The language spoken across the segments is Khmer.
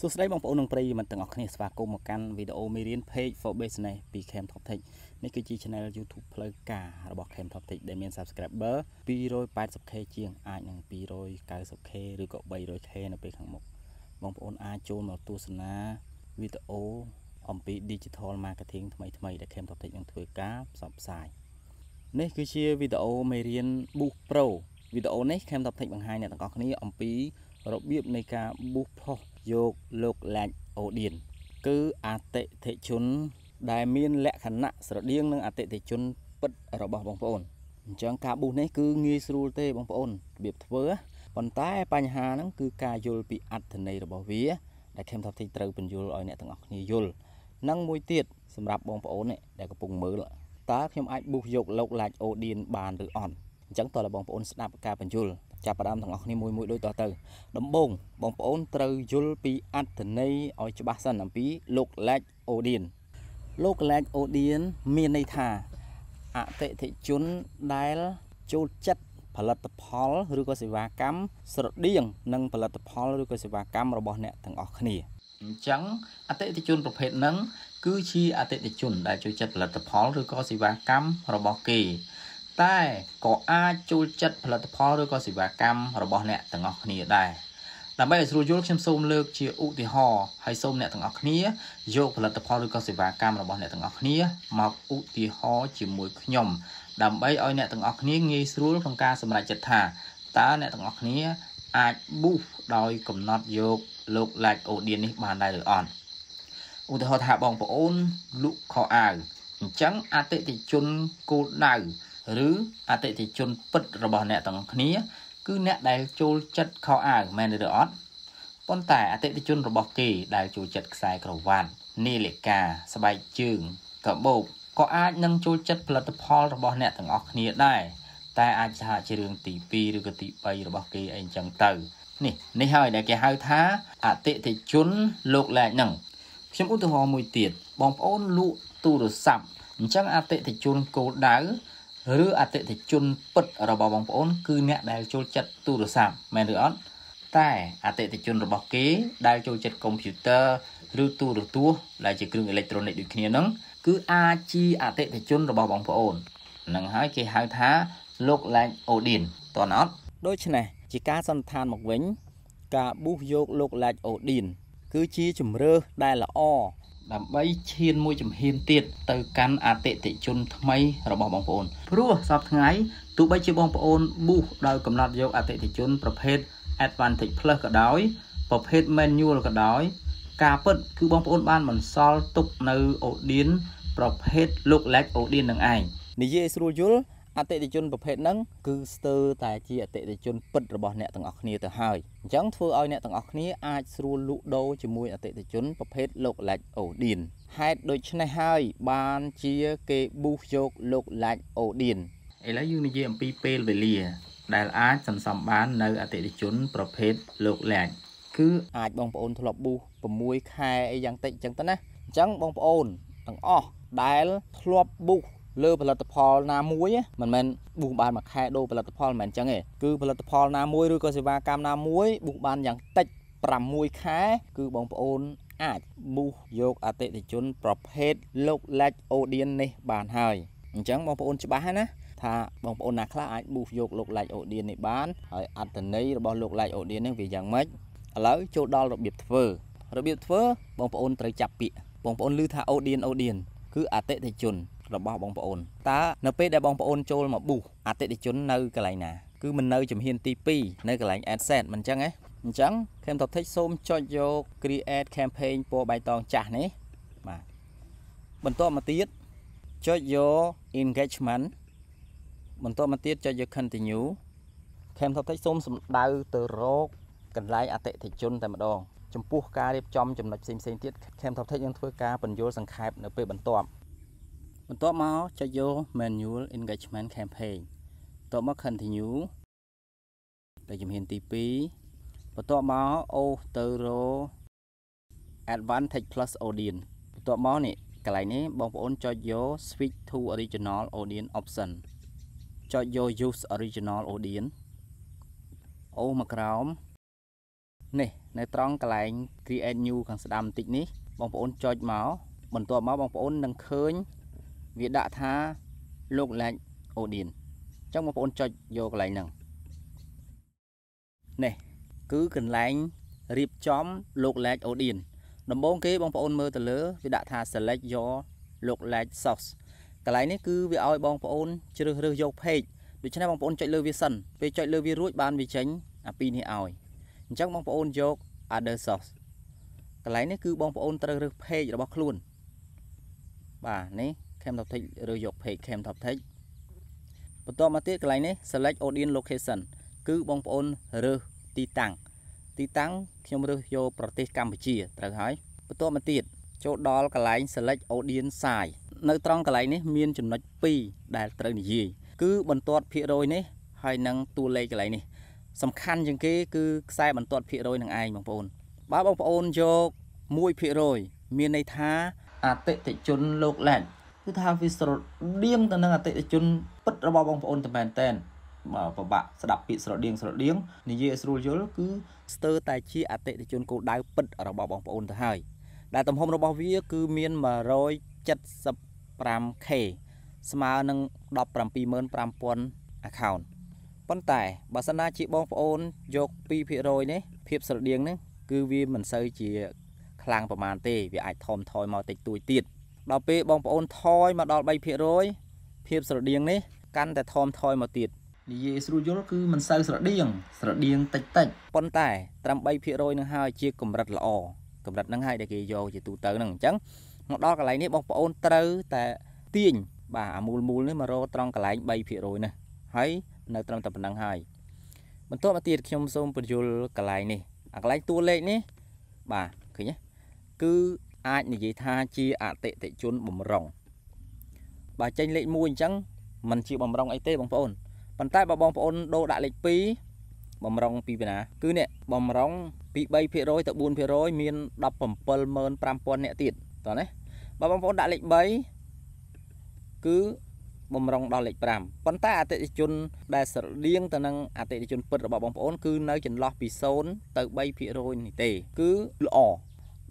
សួស្តីបងប្អូននិងប្រិយមិត្តទាំងអស់គ្នាស្វាគមន៍មកកាន់វីដេអូមេរៀន Page for Business ពី Cam Top Tech នេះគឺជា Channel YouTube ផ្លូវការរបស់ Cam Top Tech ដែលមាន Subscriber 280k ជាងអាចនឹង 290k ឬក៏ 300k នៅពេលខាងមុខបងប្អូនអាចចូលមកទស្សនាវីដេអូអំពី Digital Marketing ថ្មីៗដែល Cam Top Tech នឹងធ្វើការផ្សព្វផ្សាយនេះគឺជាវីដេអូមេរៀន Boost Pro វីដេអូនេះ Cam Top Tech បង្ហាញអ្នកទាំងអស់គ្នាអំពី របៀបនៃការ boost ផុសយកលោកឡាច់អូឌៀនគឺអតិថិជន ដែលមានលក្ខណៈស្រដៀងនឹងអតិថិជនពិតរបស់បងប្អូនអញ្ចឹងការប៊ូសនេះគឺងាយស្រួលទេបងប្អូនរបៀបធ្វើប៉ុន្តែបញ្ហាហ្នឹងគឺការយល់ពីអត្ថន័យរបស់វា ដែលខ្ញុំថាទីត្រូវបញ្យល់ឲ្យអ្នកទាំងអស់គ្នាយល់និងមួយទៀតសម្រាប់បងប្អូនដែលកំពុងមើលតើខ្ញុំអាចប៊ូសយកលោកឡាច់អូឌៀនបានឬអត់អញ្ចឹងតើបងប្អូនស្ដាប់ការបញ្យល់ ចាប់ផ្ដើមទាំងអស់គ្នាមួយមួយដូចតទៅដំបូងបងប្អូនត្រូវយល់ពីអត្ថន័យឲ្យច្បាស់សិនអំពីលោកលេចអូឌៀនលោកលេចអូឌៀនមានន័យថាអតិថិជនដែលចូលចិត្តផលិតផលឬក៏សេវាកម្មស្រដៀងនឹងផលិតផលឬក៏សេវាកម្មរបស់អ្នកទាំងអស់គ្នាអញ្ចឹងអតិថិជនប្រភេទហ្នឹងគឺជាអតិថិជនដែលចូលចិត្តផលិតផលឬក៏សេវាកម្មរបស់គេ តែក៏អាចចូលចិត្តផលិតផលឬក៏សេវាកម្មរបស់អ្នកទាំងអស់គ្នាដែរដើម្បីឲ្យស្រួលយល់ខ្ញុំសូមលើកជាឧទាហរណ៍ហើយសូមអ្នកទាំងអស់គ្នាយកផលិតផលឬក៏សេវាកម្មរបស់អ្នកទាំងអស់គ្នាមកឧទាហរណ៍ជាមួយខ្ញុំដើម្បីឲ្យអ្នកទាំងអស់គ្នាងាយស្រួលក្នុងការសម្រេចចិត្តថាតើអ្នកទាំងអស់គ្នាអាច boost ដោយកំណត់យកលោក like audience នេះបានដែរឬអត់ឧទាហរណ៍ថាបងប្អូនលក់ខោអាវអញ្ចឹងអតិថិជនគោលដៅ ឬអតិថិជនពិតរបស់អ្នកទាំងគ្នា គឺអ្នកដែលចូលចិត្តខោអាវមែនឬអត់ប៉ុន្តែអតិថិជនរបស់គេដែលចូលចិត្តខ្សែក្រវ៉ាត់នាឡិកាស្បែកជើងកាបូបក៏អាចនឹងចូលចិត្តផលិតផលរបស់អ្នកទាំងអស់គ្នាដែរតែអាចថាជារឿងទី2ឬក៏ទី3របស់គេអីចឹងទៅនេះនេះហើយដែលគេហៅថាអតិថិជនលោកលែកហ្នឹងខ្ញុំឧទាហរណ៍មួយទៀតបងប្អូនលក់ទូរស័ព្ទអញ្ចឹងអតិថិជនគោលដៅ ឬអតិថិជនពិតរបស់បងប្អូន គឺអ្នកដែលចូលចិត្តទូរស័ព្ទមែនឬអត់តែអតិថិជនរបស់គេ ដែលចូលចិត្តកុំព្យូទ័រឬទូរទស្សន៍ដែលជាគ្រឿងអេឡិចត្រូនិកដូចគ្នាហ្នឹងគឺអាចជាអតិថិជនរបស់បងប្អូននឹងហើយគេហៅថាលោកឡែងអូឌីនតើអត់ដូច្នេះជាការសន្និដ្ឋានមកវិញ ការប៊ូសយកលោកឡែកអូឌីន គឺជាជំរើសដែលល្អដើម្បីឈានមួយជំហានទៀតទៅកាន់អតិថិជនថ្មីរបស់បងប្អូនព្រោះសប្តាហ៍ថ្ងៃទោះបីជាបងប្អូនប៊ូសដោយកំណត់យកអតិថិជនប្រភេទ Advantage Plus ក៏ដោយប្រភេទ Manual ក៏ដោយការពិតគឺបងប្អូនបានបន្សល់ទុកនៅ Audience ប្រភេទ Look Like Audience នឹងឯងនិយាយស្រួលយល់ អតិថិជនប្រភេទហ្នឹងគឺស្ទើរតែជាអតិថិជនពិតរបស់អ្នកទាំងអស់គ្នាទៅហើយអញ្ចឹងធ្វើឲ្យអ្នកទាំងអស់គ្នាអាចស្រួលលក់ដូរជាមួយអតិថិជនប្រភេទលោកឡាច់អូឌៀនហេតុដូច្នេះហើយបានជាគេប៊ូសយកលោកឡាច់អូឌៀនឥឡូវយើងនិយាយអំពីពេលវេលា ដែលអាចសន្សំបាននៅអតិថិជនប្រភេទលោកឡាច់គឺអាចបងប្អូនធ្លាប់ប៊ូស6ខែអីយ៉ាងតិចអញ្ចឹងទៅណាអញ្ចឹងបងប្អូនទាំងអស់ដែលធ្លាប់ប៊ូស លើផលិតផលណាមួយមិនមែនប៊ូសបានមួយខែដូរផលិតផលមិនមែនអញ្ចឹងទេគឺផលិតផលណាមួយឬក៏សេវាកម្មណាមួយប៊ូសបានយ៉ាងតិច6ខែគឺបងប្អូនអាចប៊ូសយកអតិថិជន ប្រភេទលោកលេចអូឌៀននេះបានហើយអញ្ចឹងបងប្អូនច្បាស់ហើយណាថាបងប្អូនណាខ្លះអាចប៊ូសយកលោកឡាច់អូឌៀននេះបានហើយអត្តន័យរបស់លោកឡាច់អូឌៀននេះវាយ៉ាងម៉េចឥឡូវចូលដល់របៀបធ្វើរបៀបធ្វើបងប្អូនត្រូវចាប់ពាក្យបងប្អូនឮថាអូឌៀនអូឌៀនគឺអតិថិជន របស់បងប្អូនតើនៅពេលដែលបងប្អូនចូលមកប៊ូសអតិថិជននៅកន្លែងណាគឺមិននៅជំហានទី2នៅកន្លែង adset មិនអញ្ចឹងទេអញ្ចឹង Chem Top Tech សូមចុចយក create campaign ពណ៌បៃតងចាស់នេះបាទបន្ទាប់មកទៀតចុចយក engagement បន្ទាប់មកទៀតចុចយក continue Chem Top Tech សូមសម្ដៅទៅរកកន្លែងអតិថិជនតែម្ដងចំពោះការរៀបចំចំណុចផ្សេងៗទៀត Chem Top Tech យើងធ្វើការបញ្យល់សង្ខេបនៅពេលបន្ទាប់ បន្ទាប់មកចុចយក manual engagement campaign បន្ទាប់មក continue ដល់ជំហានទី2បន្ទាប់មកអូសទៅរ advantage plus audience បន្ទាប់មកនេះកន្លែងនេះបងប្អូនចុចយក switch to original audience option ចុចយក use original audience អូសមកក្រោមនេះនៅត្រង់កន្លែង create new ខាងស្ដាំបន្តិចនេះបងប្អូនចុចមកបន្ទាប់មកបងប្អូននឹងឃើញ វាដាក់ថាលោកលេខ audience អញ្ចឹងបងប្អូនចុចយកកន្លែងហ្នឹងនេះគឺកន្លែងរៀបចំលោកលេខ audience ដំបូងគេបងប្អូនមើលទៅលើវាដាក់ថា select your លោកលេខ source កន្លែងនេះគឺវាឲ្យបងប្អូនជ្រើសរើសយក page ដូច្នេះបងប្អូនចុចលើវាសិនពេលចុចលើវារួចបានវាចេញអាពីរនេះឲ្យអញ្ចឹងបងប្អូនយក other source កន្លែងនេះគឺបងប្អូនត្រូវរើស page របស់ខ្លួនបាទនេះ Cam Top Tech រើសយក page Cam Top Tech បន្ទាប់មកទៀតកន្លែងនេះ select audience location គឺបងប្អូនរើសទីតាំងទីតាំងខ្ញុំរើសយកប្រទេសកម្ពុជាត្រូវហើយបន្ទាប់មកទៀតចូលដល់កន្លែង select audience size នៅត្រង់កន្លែងនេះមានចំណុច2ដែលត្រូវនិយាយគឺបន្ទាត់ភាគរយនេះហើយនឹងតួលេខកន្លែងនេះសំខាន់ជាងគេគឺខ្សែបន្ទាត់ភាគរយនឹងឯងបងប្អូនបើបងប្អូនយក1%មានន័យថាអតិថិជនលោកឡាច់ គឺថាវាស្រដៀងទៅនឹងអតិថិជនពិតរបស់បងប្អូនតែមែនតែនបើពិបាកស្ដាប់ពាក្យស្រដៀងស្រដៀងនិយាយឲ្យស្រួលយល់គឺស្ទើរតែជាអតិថិជនគោលដៅពិតរបស់បងប្អូនទៅហើយដែលទំហំរបស់វាគឺមាន 175k ស្មើនឹង175,000 account ប៉ុន្តែបើសិនណាជាបងប្អូនយក2%នេះភាពស្រដៀងនេះគឺវាមិនសូវជាខ្លាំងប្រមាណទេវាអាចថមថយមកតិចតួចទៀត ដល់ពេលបងប្អូនថយមកដល់3%ភាពស្រដៀងនេះកាន់តែថមថយមកទៀតនិយាយស្រួលយល់គឺមិនសូវស្រដៀងស្រដៀងតិចតិចប៉ុន្តែត្រឹម3%នឹងហើយជាកម្រិតល្អកម្រិតហ្នឹងហើយដែលគេយកជាទូទៅហ្នឹងអញ្ចឹងមកដល់កន្លែងនេះបងប្អូនត្រូវតែទាញបាទអាមូលមូលនេះមករកត្រង់កន្លែង3%នេះហើយនៅត្រឹមតែប៉ុណ្្នឹងហើយបន្ទាប់មកទៀតខ្ញុំសូមបញ្យល់កន្លែងនេះអាកន្លែងតួលេខនេះបាទឃើញទេគឺ អាចនិយាយថាជាអតិថិជនបំរុងបើចេញលេខ1អញ្ចឹងมันជាបំរុងអីទេបងប្អូនប៉ុន្តែបើបងប្អូនដូរដាក់លេខ2បំរុងពីពីណា គឺនេះបំរុងពី3%ទៅ4%មាន175,000នាក់ទៀតតោះណាបើបងប្អូនដាក់លេខ3គឺបំរុងដល់លេខ5ប៉ុន្តែអតិថិជនដែលស្រដៀងទៅនឹងអតិថិជនពិតរបស់បងប្អូនគឺនៅចន្លោះពី0ទៅ3%នេះទេ គឺល្អ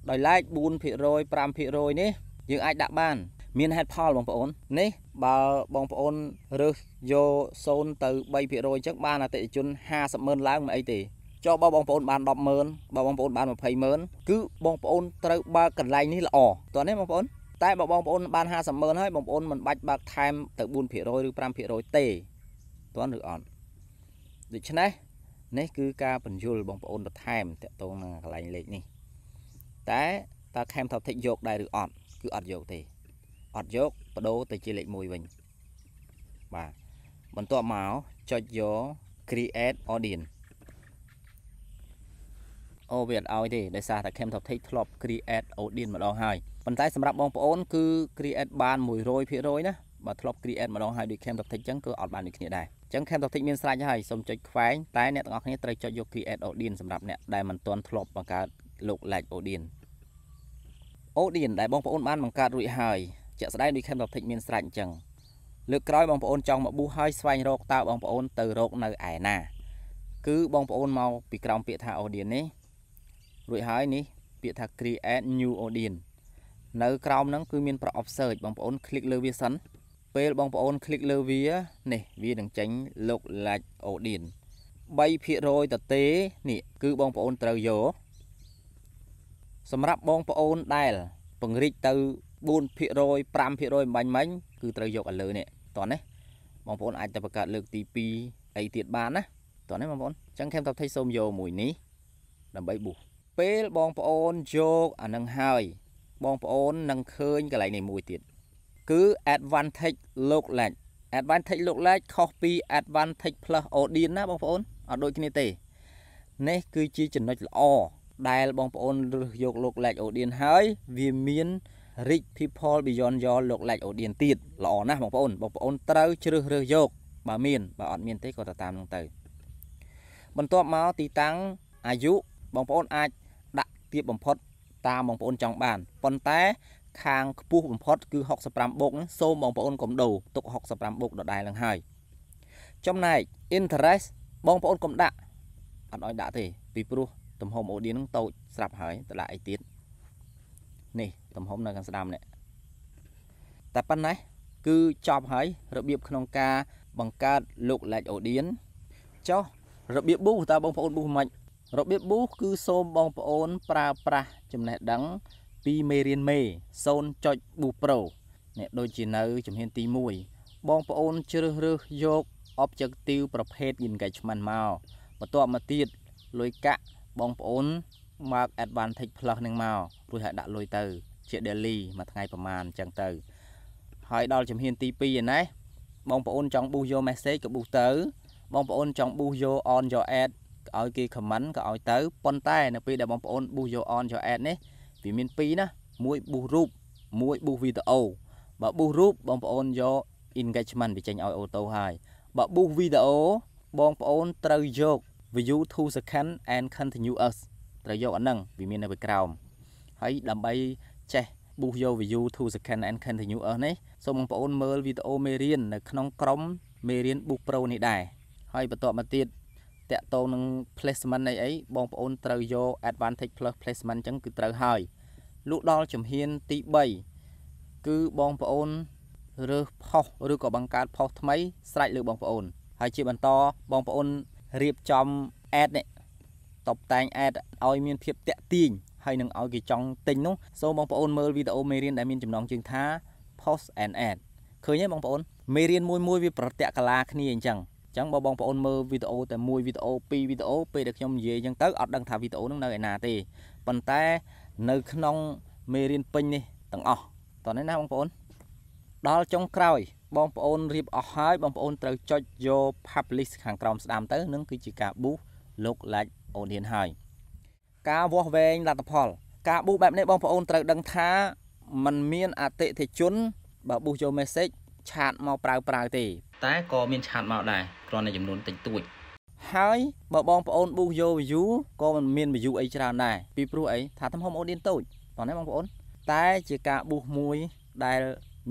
ដោយឡែក4% 5%នេះយើងអាចដាក់បាន មានហេតុផលបងប្អូននេះបើបងប្អូនរើសយក0ទៅ3%អញ្ចឹងបានអតិថិជន50ម៉ឺនឡើងមិនអីទេចុះបើបងប្អូនបាន10ម៉ឺនបើបងប្អូនបាន20ម៉ឺនគឺបងប្អូនត្រូវបើកកន្លែងនេះល្អតោះនេះបងប្អូនតែបើបងប្អូនបាន50ម៉ឺនហើយបងប្អូនមិនបាច់បើកថែមទៅ4%ឬ5%ទេតើឬអត់ដូច្នេះនេះគឺការបញ្យលបងប្អូនបន្ថែមតកតងនឹងកន្លែងលេខនេះ តែតើ Cam Top Tech យកដែរឬអត់គឺអត់យកទេអត់យកបដូរទៅជាលេខ1វិញបាទបន្ទាប់មកចុចយក create audience អូវាអត់ឲ្យទេដោយសារតែ Cam Top Tech ធ្លាប់ create audience ម្ដងហើយប៉ុន្តែសម្រាប់បងប្អូនគឺ create បាន100%ណាបើធ្លាប់ create ម្ដងហើយដូច Cam Top Tech អញ្ចឹងគឺអត់បានដូចគ្នាដែរអញ្ចឹង Cam Top Tech មានស្រេចហើយសូមចុចខ្វែងតែអ្នកទាំងអស់គ្នាត្រូវចុចយក create audience សម្រាប់អ្នកដែលមិនទាន់ធ្លាប់បង្កើតលោក like audience Audience ដែលបងប្អូនបានបង្កើតរួចហើយជាក់ស្ដែងដូច Cam Topic មានស្រាច់អញ្ចឹងលើកក្រោយបងប្អូនចង់មកប៊ូហើយស្វែងរកតើបងប្អូនទៅរកនៅឯណាគឺបងប្អូនមកពីក្រោមពាក្យថា audience នេះរួចហើយនេះពាក្យថា create new audience នៅក្រោមហ្នឹងគឺមានប្រអប់ search បងប្អូន click លើវាសិនពេលបងប្អូន click លើវានេះវានឹងចេញ look like audience 3%ទៅទេនេះគឺបងប្អូនត្រូវយក សម្រាប់បងប្អូនដែលពង្រីកទៅ4% 5%បាញ់មិញគឺត្រូវយកឲ្យលើនេះតោះនេះបងប្អូនអាចទៅបង្កើតលើកទី2អីទៀតបានណាតោះនេះបងប្អូនអញ្ចឹង Cam Top Tech សូមយកមួយនេះដើម្បីប៊ូពេលបងប្អូនយកអានឹងហើយបងប្អូននឹងឃើញកន្លែងនេះមួយទៀតគឺ advantage look like advantage look like ខុសពី advantage plus audience ណាបងប្អូនអត់ដូចគ្នាទេនេះគឺជាចំណុចល្អ ដែលបងប្អូនរើសយក look like audience ហើយវាមាន rich people beyond your look like audience ទៀតល្អណាស់បងប្អូនបងប្អូនត្រូវជ្រើសរើសយកបើមានបើអត់មានទេក៏ទៅតាមនោះទៅបន្ទាប់មកទីតាំងអាយុបងប្អូនអាចដាក់ទាបបំផុតតាមបងប្អូនចង់បានប៉ុន្តែខាងខ្ពស់បំផុតគឺ65បូកសូមបងប្អូនកុំដូរទុក65បូកដដែលនឹងហើយចំណែក interest បងប្អូនកុំដាក់អត់ឲ្យដាក់ទេពីព្រោះ ទំហំ audience នឹងតូចស្រាប់ហើយតដាក់អីទៀតនេះទំហំនៅខាងស្ដាំនេះតែប៉ុណ្ណេះគឺចប់ហើយរបៀបក្នុងការបង្កើត look like audience ចុះរបៀប boost តើបងប្អូន boost មិនរបៀប boost គឺសូមបងប្អូន ប្រើប្រាស់ចំណេះដឹងពីមេរៀនមេ 0.boost pro នេះដូចជានៅជំហានទី1បងប្អូនជ្រើសរើសយក objective ប្រភេទ engagement មកបន្ទាប់មកទៀតលុយកាក់ បងប្អូនមក advantage plus នឹងមករួចហើយដាក់លុយទៅ ជា daily មួយថ្ងៃប្រហែលអញ្ចឹងទៅ ហើយដល់ជំហានទី2ឯណេះបងប្អូនចង់ boost យក message ក៏ boost ទៅបងប្អូនចង់ boost យក on your ad ឲ្យគេ comment ក៏ឲ្យទៅប៉ុន្តែនៅពេលដែលបងប្អូន boost យក on your ad នេះវាមាន2ណាមួយ boost រូបមួយ boost វីដេអូបើ boost រូបបងប្អូនយក engagement វាចេញឲ្យអូតូហើយបើ boost វីដេអូបងប្អូនត្រូវយក view 2 second and continuous ត្រូវយកអាហ្នឹងវាមាននៅពីក្រោមហើយដើម្បីចេះ boost យក view 2 second and continuous នេះសូមបងប្អូនមើលវីដេអូមេរៀននៅក្នុងក្រុមមេរៀន Book Pro នេះដែរហើយបន្ទាប់មកទៀតតកតងនឹង placement អីអីបងប្អូនត្រូវយក advantage plus placement អញ្ចឹងគឺត្រូវហើយលុះដល់ជំហានទី3គឺបងប្អូនរើសផុសឬក៏បង្កើតផុសថ្មីស្រេចលើបងប្អូនហើយជាបន្តបងប្អូន រៀបចំ ad នេះតបតែង ad ឲ្យមានភាពតាក់ទាញហើយនឹងឲ្យគេចង់ទិញនោះសូមបងប្អូនមើលវីដេអូមេរៀនដែលមានចំណងជើងថា post and ad ឃើញទេបងប្អូនមេរៀនមួយមួយវាប្រតិកលាគ្នាអញ្ចឹងអញ្ចឹងបើបងប្អូនមើលវីដេអូតែមួយវីដេអូពីរវីដេអូពេលដែលខ្ញុំនិយាយអញ្ចឹងទៅអត់ដឹងថាវីដេអូនឹងនៅឯណាទេប៉ុន្តែនៅក្នុងមេរៀនពេញនេះទាំងអស់តោះនេះណាបងប្អូនដល់ចុងក្រោយ បងប្អូនរៀបអស់ហើយបងប្អូនត្រូវចុចយក publish ខាងក្រោមស្ដាំទៅនឹងគឺជាការ boost look like audience ហើយការវាស់វែងលទ្ធផល ការប៊ូបែបនេះបងប្អូនត្រូវដឹងថាมันមានអតិថិជនបើប៊ូចូល message ឆាតមកប្រើប្រើទេ តែក៏មានឆាតមកដែរគ្រាន់តែចំនួនតិចតួចហើយបើបងប្អូនប៊ូយក view ក៏មិនមាន view អីច្រើនដែរពីព្រោះអីថាទំហំ audience តូចបងណាបងប្អូនតែជាការប៊ូមួយដែល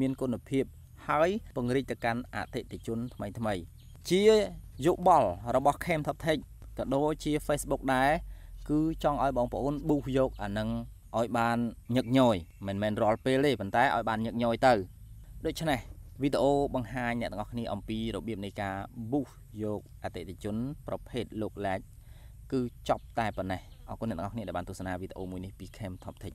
មានគុណភាព ហើយពង្រីកទៅកាន់អតិថិជនថ្មីថ្មី ជាយោបល់របស់ Cam Top Tech ក៏ដូចជា Facebook ដែរគឺចង់ឲ្យបងប្អូនប៊ូសយកអានឹងឲ្យបានញឹកញយមិនមែនរាល់ពេលទេប៉ុន្តែឲ្យបានញឹកញយទៅដូច្នេះវីដេអូបង្ហាញអ្នកទាំងអស់គ្នាអំពីរបៀបនៃការ boost យកអតិថិជន ប្រភេទលោក like គឺចប់តែប៉ុណ្ណេះអរគុណអ្នកទាំងអស់គ្នាដែលបានទស្សនាវីដេអូមួយនេះពី Cam Top Tech